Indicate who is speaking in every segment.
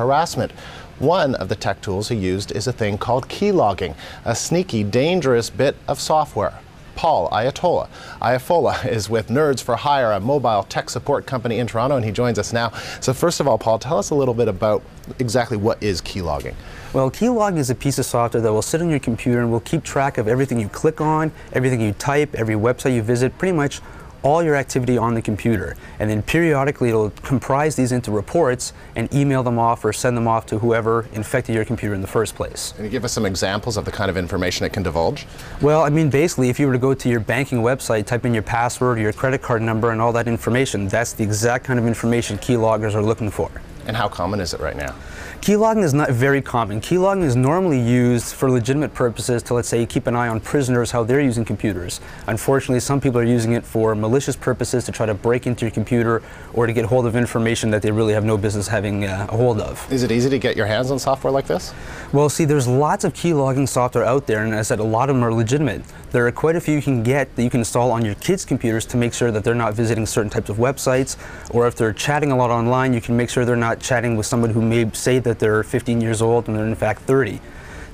Speaker 1: harassment. One of the tech tools he used is a thing called keylogging, a sneaky, dangerous bit of software. Paul Ayatola. Ayafola is with Nerds for Hire, a mobile tech support company in Toronto, and he joins us now. So first of all, Paul, tell us a little bit about exactly what is keylogging.
Speaker 2: Well, keylogging is a piece of software that will sit on your computer and will keep track of everything you click on, everything you type, every website you visit, pretty much all your activity on the computer. And then periodically it'll comprise these into reports and email them off or send them off to whoever infected your computer in the first place.
Speaker 1: Can you give us some examples of the kind of information it can divulge?
Speaker 2: Well, I mean, basically, if you were to go to your banking website, type in your password, your credit card number, and all that information, that's the exact kind of information keyloggers are looking for.
Speaker 1: And how common is it right now?
Speaker 2: Keylogging is not very common. Keylogging is normally used for legitimate purposes to, let's say, keep an eye on prisoners, how they're using computers. Unfortunately, some people are using it for malicious purposes to try to break into your computer or to get hold of information that they really have no business having uh, a hold of.
Speaker 1: Is it easy to get your hands on software like this?
Speaker 2: Well, see, there's lots of keylogging software out there, and as I said, a lot of them are legitimate. There are quite a few you can get that you can install on your kids' computers to make sure that they're not visiting certain types of websites, or if they're chatting a lot online, you can make sure they're not chatting with someone who may say that they're 15 years old and they're in fact 30.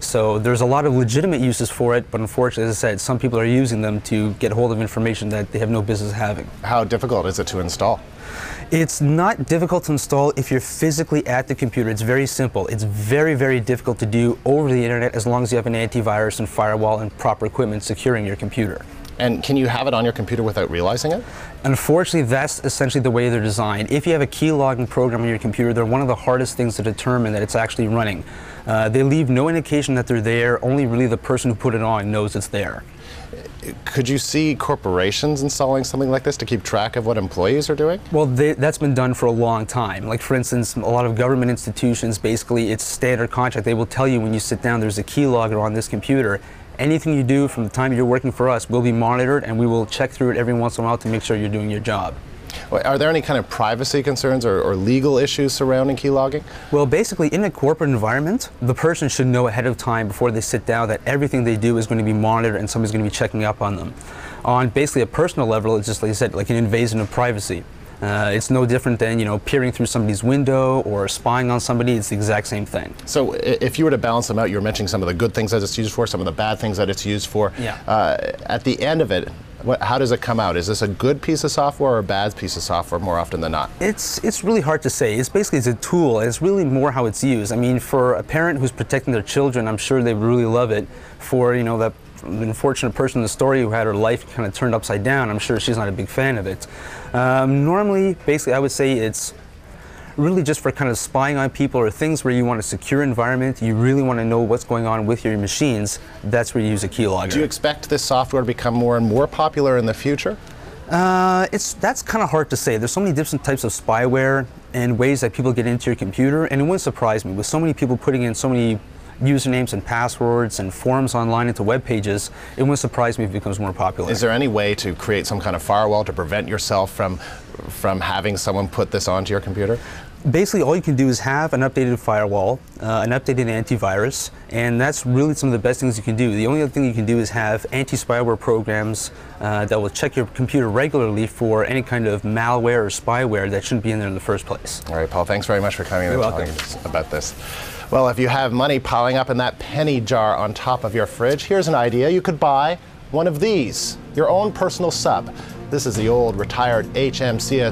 Speaker 2: So there's a lot of legitimate uses for it, but unfortunately, as I said, some people are using them to get hold of information that they have no business having.
Speaker 1: How difficult is it to install?
Speaker 2: It's not difficult to install if you're physically at the computer. It's very simple. It's very, very difficult to do over the internet as long as you have an antivirus and firewall and proper equipment securing your computer.
Speaker 1: And can you have it on your computer without realizing it?
Speaker 2: Unfortunately, that's essentially the way they're designed. If you have a key logging program on your computer, they're one of the hardest things to determine that it's actually running. Uh, they leave no indication that they're there, only really the person who put it on knows it's there.
Speaker 1: Could you see corporations installing something like this to keep track of what employees are doing?
Speaker 2: Well, they, that's been done for a long time. Like, for instance, a lot of government institutions, basically, it's standard contract. They will tell you when you sit down, there's a keylogger on this computer, anything you do from the time you're working for us will be monitored and we will check through it every once in a while to make sure you're doing your job.
Speaker 1: Are there any kind of privacy concerns or, or, legal issues surrounding keylogging?
Speaker 2: Well, basically, in a corporate environment, the person should know ahead of time before they sit down that everything they do is going to be monitored and somebody's going to be checking up on them. On basically a personal level, it's just like I said, like an invasion of privacy. Uh, it's no different than you know peering through somebody's window or spying on somebody. It's the exact same thing.
Speaker 1: So if you were to balance them out, you were mentioning some of the good things that it's used for, some of the bad things that it's used for.
Speaker 2: Yeah.
Speaker 1: Uh, at the end of it, what, how does it come out? Is this a good piece of software or a bad piece of software more often than not?
Speaker 2: It's it's really hard to say. It's basically it's a tool. It's really more how it's used. I mean, for a parent who's protecting their children, I'm sure they really love it. For you know that unfortunate person in the story who had her life kind of turned upside down, I'm sure she's not a big fan of it. Um, normally, basically, I would say it's really just for kind of spying on people or things where you want a secure environment, you really want to know what's going on with your machines, that's where you use a keylogger.
Speaker 1: Do you expect this software to become more and more popular in the future?
Speaker 2: Uh, it's that's kind of hard to say. There's so many different types of spyware and ways that people get into your computer, and it wouldn't surprise me with so many people putting in so many usernames and passwords and forums online into web pages, it wouldn't surprise me if it becomes more popular.
Speaker 1: Is there any way to create some kind of firewall to prevent yourself from from having someone put this onto your computer?
Speaker 2: Basically, all you can do is have an updated firewall, uh, an updated antivirus, and that's really some of the best things you can do. The only other thing you can do is have anti-spyware programs uh, that will check your computer regularly for any kind of malware or spyware that shouldn't be in there in the first place.
Speaker 1: All right, Paul, thanks very much for coming
Speaker 2: You're
Speaker 1: and
Speaker 2: welcome.
Speaker 1: telling us about this. Well, if you have money piling up in that penny jar on top of your fridge, here's an idea. You could buy one of these, your own personal sub. This is the old retired HMCS